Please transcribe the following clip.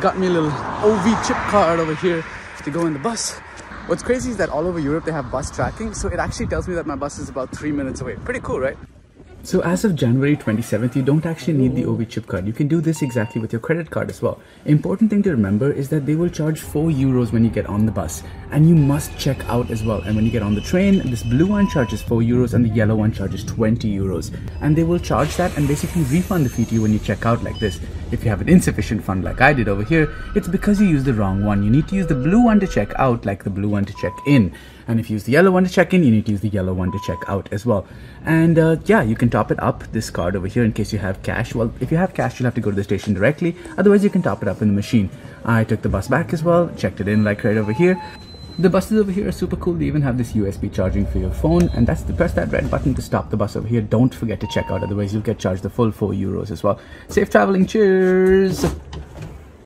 got me a little OV chip card over here to go in the bus. What's crazy is that all over Europe they have bus tracking, so it actually tells me that my bus is about three minutes away. Pretty cool, right? So as of January 27th, you don't actually need the OV chip card. You can do this exactly with your credit card as well. Important thing to remember is that they will charge 4 euros when you get on the bus and you must check out as well. And when you get on the train, this blue one charges 4 euros and the yellow one charges 20 euros. And they will charge that and basically refund the fee to you when you check out like this. If you have an insufficient fund like I did over here, it's because you used the wrong one. You need to use the blue one to check out like the blue one to check in. And if you use the yellow one to check in, you need to use the yellow one to check out as well. And uh, yeah, you can top it up this card over here in case you have cash. Well, if you have cash, you'll have to go to the station directly. Otherwise, you can top it up in the machine. I took the bus back as well, checked it in like right over here. The buses over here are super cool. They even have this USB charging for your phone. And that's to press that red button to stop the bus over here. Don't forget to check out, otherwise you'll get charged the full 4 euros as well. Safe traveling, cheers!